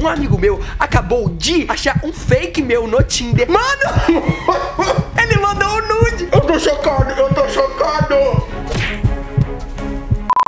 um amigo meu acabou de achar um fake meu no Tinder. Mano, ele mandou um nude. Eu tô chocado, eu tô chocado.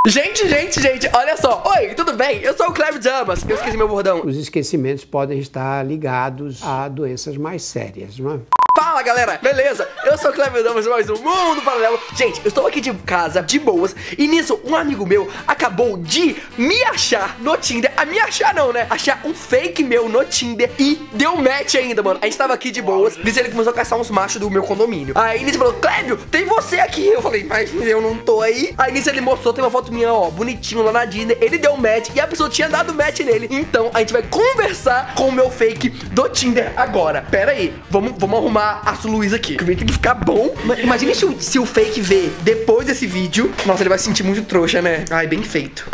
Gente, gente, gente, olha só. Oi, tudo bem? Eu sou o Cleber Damas. Eu esqueci meu bordão. Os esquecimentos podem estar ligados a doenças mais sérias, não é? Fala galera, beleza? Eu sou o Cleber Damas mais um Mundo Paralelo. Gente, eu estou aqui de casa, de boas E nisso, um amigo meu acabou de me achar no Tinder. A me achar não, né? Achar um fake meu no Tinder E deu match ainda, mano. A gente tava aqui de boas Nisso ele começou a caçar uns machos do meu condomínio. Aí nisso falou, Clébio, tem você aqui. Eu falei, mas eu não tô aí. Aí nisso ele mostrou, tem uma foto minha, ó, bonitinho lá na Disney. Ele deu match e a pessoa tinha dado match nele. Então a gente vai conversar com o meu fake do Tinder agora. Pera aí, vamos, vamos arrumar a luz aqui. O vídeo tem que ficar bom. Imagina se o, se o fake vê depois desse vídeo. Nossa, ele vai se sentir muito trouxa, né? Ai, bem feito.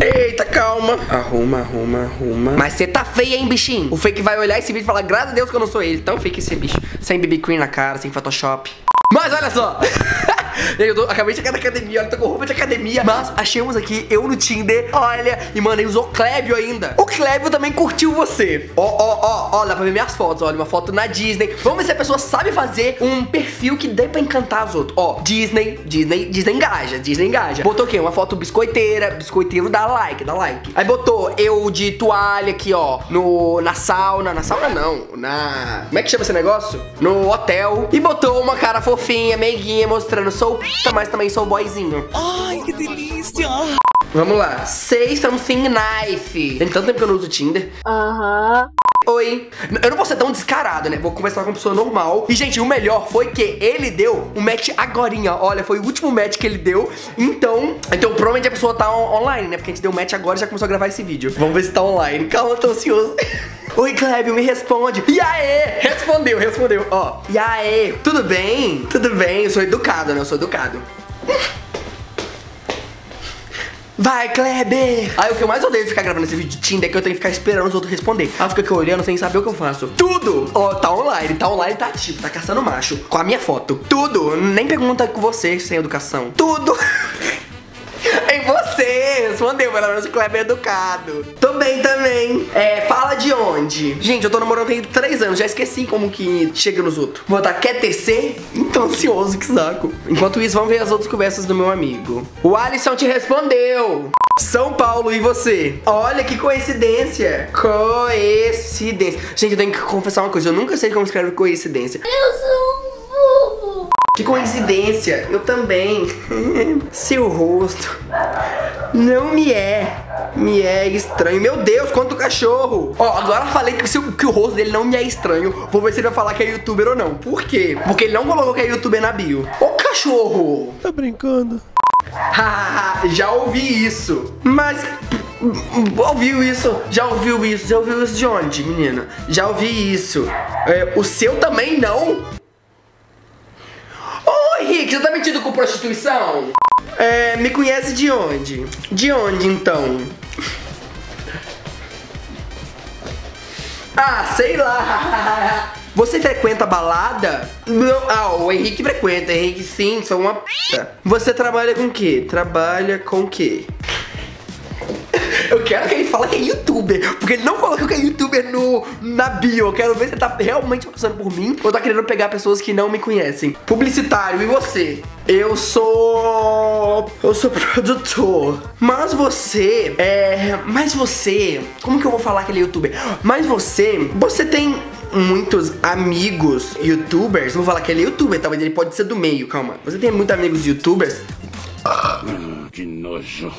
Eita, calma. Arruma, arruma, arruma. Mas você tá feia, hein, bichinho? O fake vai olhar esse vídeo e falar, graças a Deus que eu não sou ele. Tão fake esse bicho. Sem BB cream na cara, sem Photoshop. Mas olha só. Eu tô, acabei de chegar na academia, olha, tô com roupa de academia. Mas achamos aqui eu no Tinder. Olha, e mano, ele usou Clébio ainda. O Clébio também curtiu você. Ó, ó, ó, ó, dá pra ver minhas fotos. Olha, uma foto na Disney. Vamos ver se a pessoa sabe fazer um perfil que dê pra encantar os outros. Ó, Disney, Disney, Disney engaja, Disney engaja. Botou o quê? Uma foto biscoiteira, biscoiteiro dá like, dá like. Aí botou eu de toalha aqui, ó, no, na sauna. Na sauna não, na... Como é que chama esse negócio? No hotel. E botou uma cara fofinha, meiguinha, mostrando sou mas também sou boyzinho. Ai, que delícia! Vamos lá. Say something knife. Tem tanto tempo que eu não uso Tinder. Aham. Oi. Eu não vou ser tão descarado, né? Vou conversar com uma pessoa normal. E, gente, o melhor foi que ele deu um match agorinha. Olha, foi o último match que ele deu. Então, então provavelmente a pessoa tá on online, né? Porque a gente deu match agora e já começou a gravar esse vídeo. Vamos ver se tá online. Calma, tô ansioso. Oi, Clébio, me responde. E aí? Respondeu, respondeu. Ó, e aí? Tudo bem? Tudo bem? Eu sou educado, né? Eu sou educado. Vai, Kleber! Aí o que eu mais odeio de ficar gravando esse vídeo de Tinder é que eu tenho que ficar esperando os outros responder. Aí eu fico aqui olhando sem saber o que eu faço. Tudo! Ó, oh, tá online, tá online, tá ativo, tá caçando macho. Com a minha foto. Tudo! Nem pergunta com você sem educação. Tudo! em você, respondeu, pelo menos o Kleber é educado. Tô bem também. É, fala de onde? Gente, eu tô namorando tem três anos, já esqueci como que chega nos outros. Vou botar, quer tecer? Então ansioso, que saco. Enquanto isso, vamos ver as outras conversas do meu amigo. O Alisson te respondeu. São Paulo, e você? Olha que coincidência. Coincidência. Gente, eu tenho que confessar uma coisa, eu nunca sei como escreve coincidência. Eu sou que coincidência, eu também. Seu rosto não me é, me é estranho. Meu Deus, quanto cachorro. Ó, agora falei que, se, que o rosto dele não me é estranho. Vou ver se ele vai falar que é youtuber ou não. Por quê? Porque ele não colocou que é youtuber na bio. Ô cachorro. Tá brincando? Já ouvi isso. Mas ouviu isso? Já ouviu isso? Já ouviu isso de onde, menina? Já ouvi isso. É, o seu também não? Você tá metido com prostituição? É, me conhece de onde? De onde, então? Ah, sei lá. Você frequenta balada? Não, ah, o Henrique frequenta. Henrique, sim, sou uma p. Você trabalha com o quê? Trabalha com o quê? Eu quero que ele fale que é youtuber, porque ele não colocou que é youtuber no, na bio. Eu quero ver se ele tá realmente passando por mim ou tá querendo pegar pessoas que não me conhecem. Publicitário, e você? Eu sou. Eu sou produtor. Mas você. É. Mas você. Como que eu vou falar que ele é youtuber? Mas você. Você tem muitos amigos youtubers. Vou falar que ele é youtuber, talvez ele pode ser do meio, calma. Você tem muitos amigos youtubers? Hum, que nojo.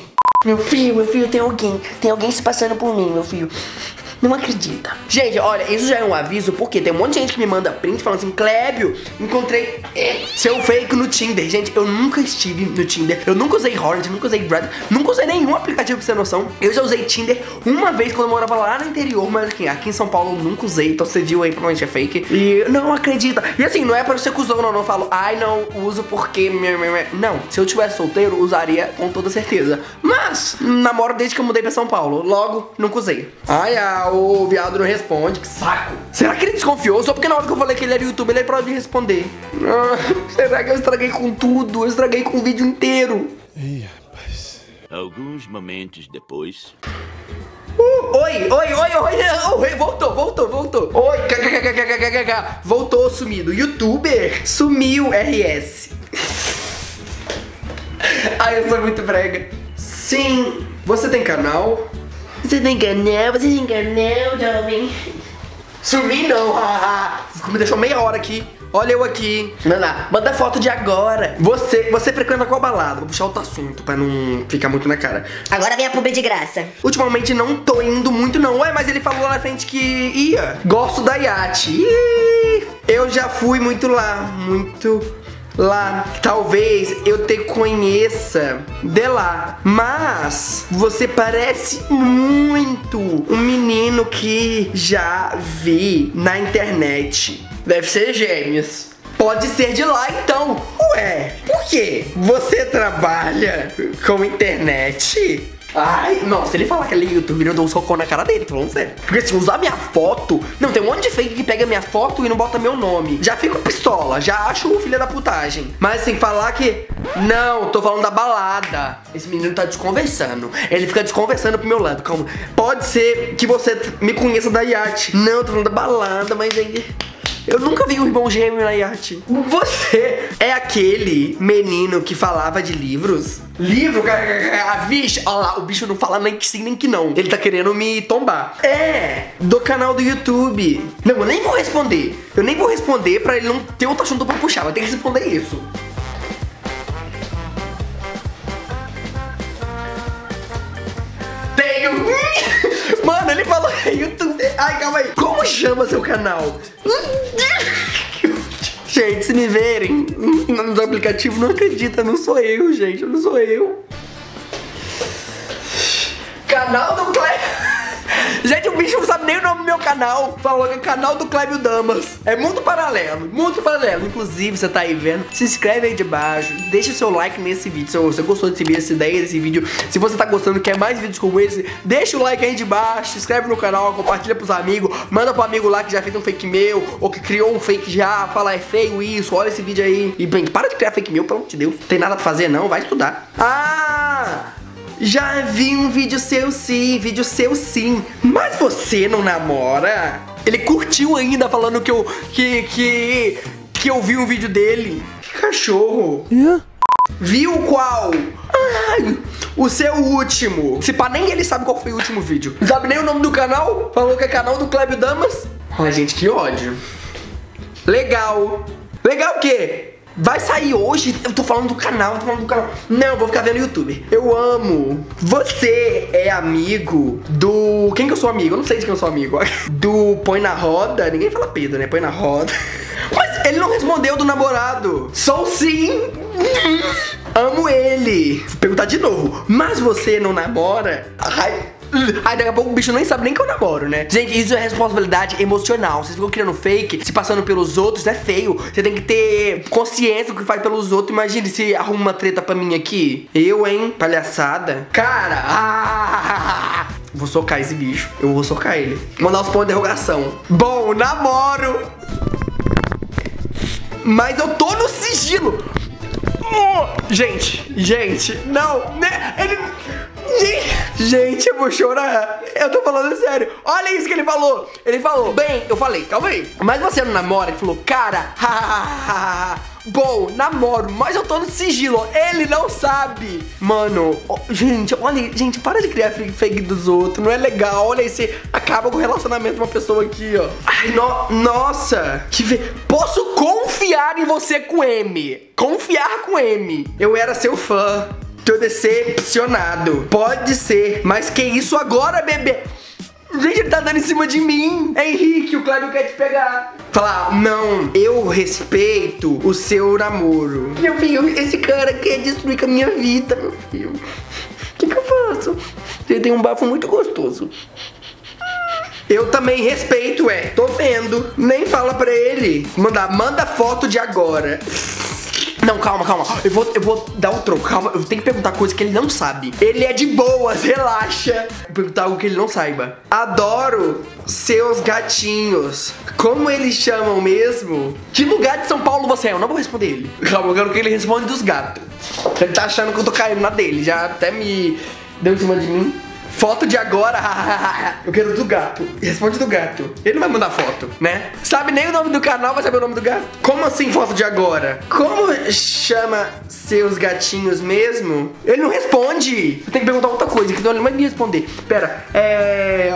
Meu filho, meu filho, tem alguém. Tem alguém se passando por mim, meu filho. Não acredita. Gente, olha, isso já é um aviso, porque tem um monte de gente que me manda print falando assim, Clébio, encontrei é, seu fake no Tinder. Gente, eu nunca estive no Tinder. Eu nunca usei Hornet, nunca usei Brad, nunca usei nenhum aplicativo pra você ter noção. Eu já usei Tinder uma vez quando eu morava lá no interior, mas aqui, aqui em São Paulo eu nunca usei. Então você viu aí, provavelmente é fake. E não acredita. E assim, não é pra ser cuzão, não. Não falo, ai, não uso porque. Não, se eu tivesse solteiro, usaria com toda certeza. Mas, namoro desde que eu mudei pra São Paulo. Logo, nunca usei. Ai, ai o viado não responde, que saco. Será que ele desconfiou? Só porque na hora que eu falei que ele era youtuber, ele parou de responder. Ah, será que eu estraguei com tudo? Eu estraguei com o vídeo inteiro. Ih, rapaz. Alguns momentos depois... Uh, oi, oi, oi, oi, oi, voltou, voltou, voltou. Oi, kkkkkkk. voltou sumido. Youtuber sumiu RS. Ai, eu sou muito brega. Sim, você tem canal? Você tem canal? Você tem canal, jovem? Sumi não, haha. Me deixou meia hora aqui. Olha eu aqui. Manda, manda foto de agora. Você, você frequenta qual balada? Vou puxar outro assunto pra não ficar muito na cara. Agora vem a publi de graça. Ultimamente não tô indo muito não. Ué, mas ele falou lá na frente que ia. Gosto da iate. Ih, eu já fui muito lá, muito lá. Talvez eu te conheça de lá. Mas você parece muito um menino que já vi na internet. Deve ser gêmeos. Pode ser de lá então. Ué, por quê? Você trabalha com internet? Ai, não, se ele falar que ele é youtuber, eu dou um socão na cara dele, tô falando sério. Porque se usar minha foto. Não, tem um monte de fake que pega minha foto e não bota meu nome. Já fico pistola, já acho o filho da putagem. Mas assim, falar que. Não, tô falando da balada. Esse menino tá desconversando. Ele fica desconversando pro meu lado. Calma. Pode ser que você me conheça da iate. Não, tô falando da balada, mas aí. Eu nunca vi um irmão gêmeo na iate. Você é aquele menino que falava de livros? Livro? A vixe, olha lá, o bicho não fala nem que sim nem que não. Ele tá querendo me tombar. É, do canal do YouTube. Não, eu nem vou responder. Eu nem vou responder pra ele não ter outro assunto pra puxar. Vai ter que responder isso. Tenho. Mano, ele falou YouTube. Ai, calma aí. Chama seu canal? Gente, se me verem nos aplicativos, não acredita, não sou eu, gente, não sou eu. Canal do Clébio. Canal. Falou que é canal do Clébio Damas. É muito paralelo, muito paralelo. Inclusive, você tá aí vendo, se inscreve aí de baixo, deixa seu like nesse vídeo. Se você gostou desse vídeo, dessa ideia desse vídeo, se você tá gostando, quer mais vídeos como esse, deixa o like aí de baixo, se inscreve no canal, compartilha pros amigos, manda pro amigo lá que já fez um fake meu, ou que criou um fake já, fala é feio isso, olha esse vídeo aí. E bem, para de criar fake meu, pelo amor de Deus. Tem nada pra fazer não, vai estudar. Ah! Já vi um vídeo seu sim, vídeo seu sim. Mas você não namora? Ele curtiu ainda falando que eu. que. que. que eu vi um vídeo dele. Que cachorro. Viu qual? Ai, o seu último. Se pá, nem ele sabe qual foi o último vídeo. Não sabe nem o nome do canal? Falou que é canal do Clébio Damas? Ai, gente, que ódio. Legal. Legal o quê? Vai sair hoje? Eu tô falando do canal, tô falando do canal. Não, vou ficar vendo YouTube. Eu amo. Você é amigo do. Quem que eu sou amigo? Eu não sei de quem eu sou amigo. Do Põe na Roda. Ninguém fala Pedro, né? Põe na roda. Mas ele não respondeu do namorado. Sou sim. Amo ele. Vou perguntar de novo. Mas você não namora? Ai. Aí daqui a pouco o bicho nem sabe nem que eu namoro, né? Gente, isso é responsabilidade emocional. Vocês ficam criando fake, se passando pelos outros, é feio. Você tem que ter consciência do que faz pelos outros. Imagine se arruma uma treta pra mim aqui. Eu, hein? Palhaçada. Cara, ah, Vou socar esse bicho. Eu vou socar ele. Mandar os pontos de interrogação. Bom, namoro. Mas eu tô no sigilo. Gente, gente, não, né? Ele. Gente, eu vou chorar. Eu tô falando sério. Olha isso que ele falou. Ele falou, bem, eu falei, calma aí. Mas você não namora? Ele falou, cara. Bom, namoro, mas eu tô no sigilo. Ele não sabe. Mano, ó, gente, olha, gente, para de criar fake, dos outros. Não é legal. Olha você acaba com o relacionamento de uma pessoa aqui, ó. Ai, no, nossa. Que. Posso confiar em você com M. Confiar com M. Eu era seu fã. Tô decepcionado. Pode ser. Mas que isso agora, bebê? Gente, ele tá dando em cima de mim. É Henrique, o Cláudio quer te pegar. Falar, não, eu respeito o seu namoro. Meu filho, esse cara quer destruir com a minha vida, meu filho. O que, que eu faço? Ele tem um bafo muito gostoso. Eu também respeito, é. Tô vendo. Nem fala pra ele. Manda, manda foto de agora. Não, calma, calma. Eu vou, eu vou dar um troco. Calma, eu tenho que perguntar coisa que ele não sabe. Ele é de boas, relaxa. Vou perguntar algo que ele não saiba. Adoro seus gatinhos. Como eles chamam mesmo? Que lugar de São Paulo você é? Eu não vou responder ele. Calma, eu quero que ele responda dos gatos. Ele tá achando que eu tô caindo na dele. Já até me deu em cima de mim. Foto de agora. Eu quero do gato. Responde do gato. Ele não vai mandar foto, né? Sabe nem o nome do canal, vai saber o nome do gato. Como assim foto de agora? Como chama seus gatinhos mesmo? Ele não responde. Eu tenho que perguntar outra coisa, que não vai me responder. Pera, é.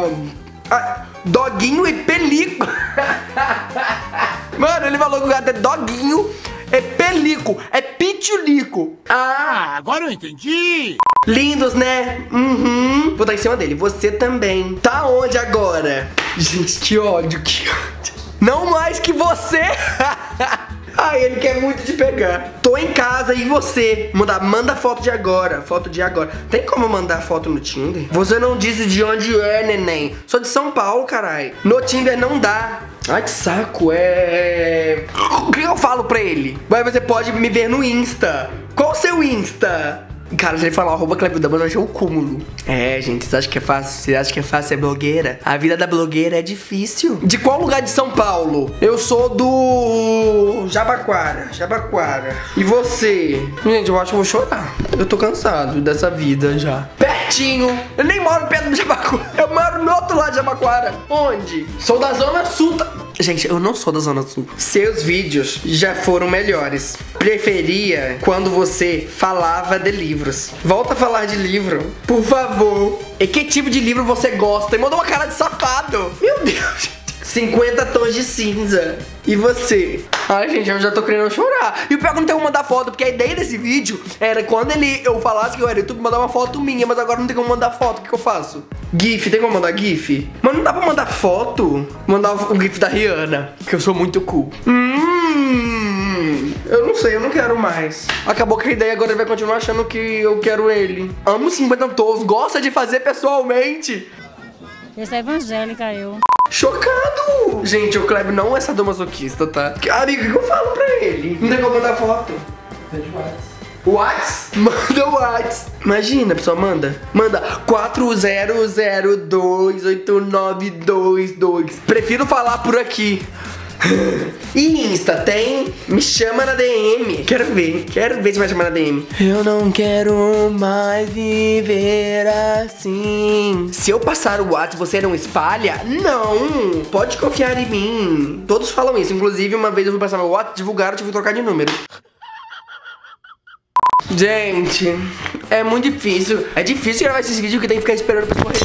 ah, doguinho e pelico. Mano, ele falou que o gato é doguinho, é pelico, é pitulico. Ah, Agora eu entendi! lindos, né? Uhum. Vou dar em cima dele. Você também. Tá onde agora? Gente, que ódio, que ódio. Não mais que você. Ai, ele quer muito te pegar. Tô em casa e você? Manda, manda foto de agora. Foto de agora. Tem como mandar foto no Tinder? Você não disse de onde é, neném. Sou de São Paulo, carai. No Tinder não dá. Ai, que saco. É. O que eu falo pra ele? Mas você pode me ver no Insta. Qual o seu Insta? Cara, se ele falar arroba Cleber Damas, vai ser o cúmulo. É, gente, vocês acham que é fácil? Vocês acham que é fácil ser blogueira? A vida da blogueira é difícil. De qual lugar de São Paulo? Eu sou do Jabaquara, Jabaquara. E você? Gente, eu acho que eu vou chorar. Eu tô cansado dessa vida já. Pertinho. Eu nem moro perto do Jabaquara. Eu moro no outro lado de Jabaquara. Onde? Sou da Zona Sul. tá? Gente, eu não sou da Zona Sul. Seus vídeos já foram melhores. Preferia quando você falava de livros. Volta a falar de livro, por favor. E que tipo de livro você gosta? E mandou uma cara de safado. Meu Deus. 50 tons de cinza. E você? Ai, gente, eu já tô querendo chorar. E o pior é que eu não tenho como mandar foto, porque a ideia desse vídeo era quando ele eu falasse que eu era YouTube, mandar uma foto minha, mas agora não tem como mandar foto. O que, que eu faço? GIF, tem como mandar GIF? Mas não dá pra mandar foto? Mandar o GIF da Rihanna, que eu sou muito cool. Hum, eu não sei, eu não quero mais. Acabou que a ideia agora ele vai continuar achando que eu quero ele. Amo 50 tons, gosta de fazer pessoalmente. Essa é evangélica, eu. Chocado! Gente, o Kleber não é sadomasoquista, tá? Que- Amigo, o que eu falo pra ele? Não tem como mandar foto. Whats? Manda o Whats. Imagina, a pessoa manda. Manda 40028922. Prefiro falar por aqui. E Insta tem? Me chama na DM. Quero ver, quero ver se vai chamar na DM. Eu não quero mais viver assim. Se eu passar o WhatsApp você não espalha? Não, pode confiar em mim. Todos falam isso. Inclusive, uma vez eu fui passar meu WhatsApp, divulgaram, tive que trocar de número. Gente, é muito difícil. É difícil gravar esses vídeos que tem que ficar esperando pra correr.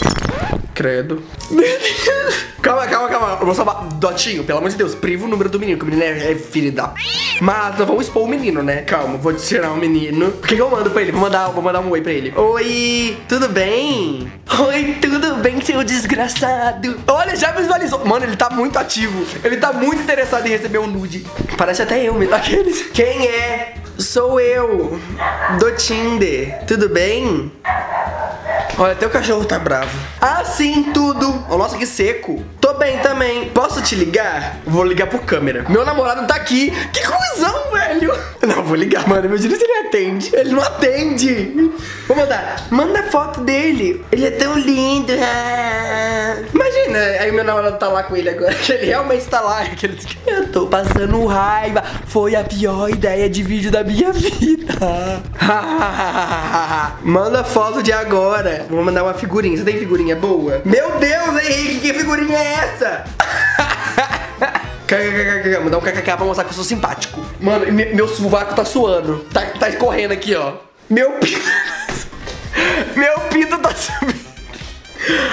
Credo. calma, calma, calma. Eu vou salvar. Dotinho, pelo amor de Deus, priva o número do menino, que o menino é, é filho da. Mas vamos expor o menino, né? Calma, vou tirar o menino. O que, que eu mando pra ele? Vou mandar, vou mandar um oi pra ele. Oi, tudo bem? Oi, tudo bem, seu desgraçado? Olha, já visualizou. Mano, ele tá muito ativo. Ele tá muito interessado em receber um nude. Parece até eu, mesmo. Aqueles. Quem é? Sou eu, do Tinder. Tudo bem? Olha, até o cachorro tá bravo. Ah, sim, tudo. Oh, nossa, que seco. Tô bem também. Posso te ligar? Vou ligar por câmera. Meu namorado tá aqui. Que cuzão, velho. Não, vou ligar, mano. Imagina se ele atende. Ele não atende. Vou mandar. Manda foto dele. Ele é tão lindo. Ah. Imagina, aí meu namorado tá lá com ele agora. Que ele realmente tá lá. Aqueles... Eu tô passando raiva. Foi a pior ideia de vídeo da minha vida. Manda foto de agora. Vou mandar uma figurinha. Você tem figurinha boa? Meu Deus, Henrique, que figurinha é essa? KKKK, Mandar um kkk pra mostrar que eu sou simpático. Mano, me- meu sovaco tá suando. Tá, tá escorrendo aqui, ó. Meu pinto. meu pinto tá subindo.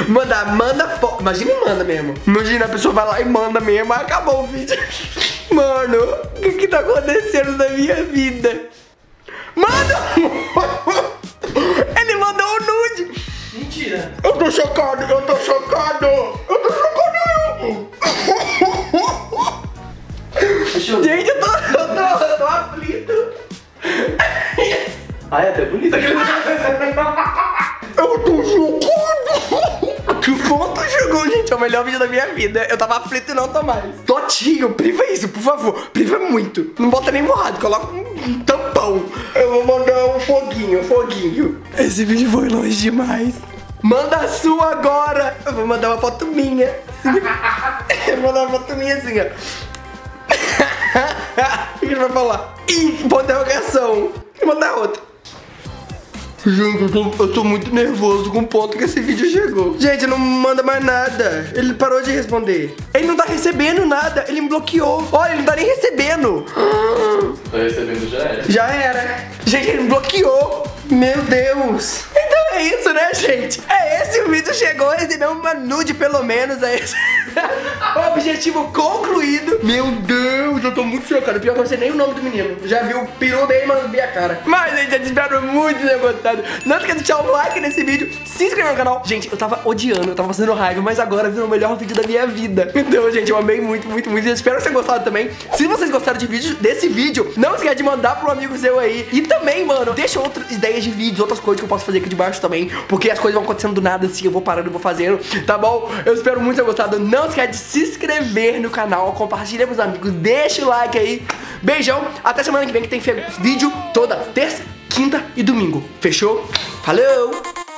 Manda, manda foto. Imagina e manda mesmo. Imagina, a pessoa vai lá e manda mesmo. Acabou o vídeo. Mano, o que que tá acontecendo na minha vida? Mano! Ele mandou um nude! Mentira! Eu tô chocado, eu tô chocado! Eu tô chocado! Gente, eu tô, eu tô, eu tô aflito! Ai, é até bonito Eu tô chocado! Ponto gente? É o melhor vídeo da minha vida. Eu tava aflito e não tô mais. Totinho, priva isso, por favor. Priva muito. Não bota nem morrado, coloca um tampão. Eu vou mandar um foguinho, um foguinho. Esse vídeo foi longe demais. Manda a sua agora. Eu vou mandar uma foto minha. Eu vou mandar uma foto minha assim, ó. O que ele vai falar? Ih, boa interrogação. Vou mandar outra. Gente, eu tô, eu tô muito nervoso com o ponto que esse vídeo chegou. Gente, não manda mais nada. Ele parou de responder. Ele não tá recebendo nada. Ele me bloqueou. Olha, ele não tá nem recebendo. Tô recebendo já era. Já era. Gente, ele me bloqueou. Meu Deus. Então é isso, né, gente? É esse o vídeo chegou. Recebeu uma nude, pelo menos. É esse. Objetivo concluído. Meu Deus, eu tô muito chocado. Pior que eu não sei nem o nome do menino. Já viu o peru dele, mas não vi a cara. Mas, gente, eu espero muito ter gostado. Não esqueça de deixar o like nesse vídeo. Se inscrever no canal. Gente, eu tava odiando, eu tava fazendo raiva, mas agora virou o melhor vídeo da minha vida. Então, gente, eu amei muito, muito, muito. Eu espero que vocês tenham gostado também. Se vocês gostaram de vídeo, desse vídeo, não esquece de mandar pro amigo seu aí. E também, mano, deixa outras ideias de vídeos, outras coisas que eu posso fazer aqui debaixo também. Porque as coisas vão acontecendo do nada assim, eu vou parando e vou fazendo, tá bom? Eu espero muito ter gostado. Não esquece de se inscrever no canal, compartilha pros amigos, deixa o like aí. Beijão, até semana que vem que tem vídeo toda terça, quinta e domingo. Fechou? Falou!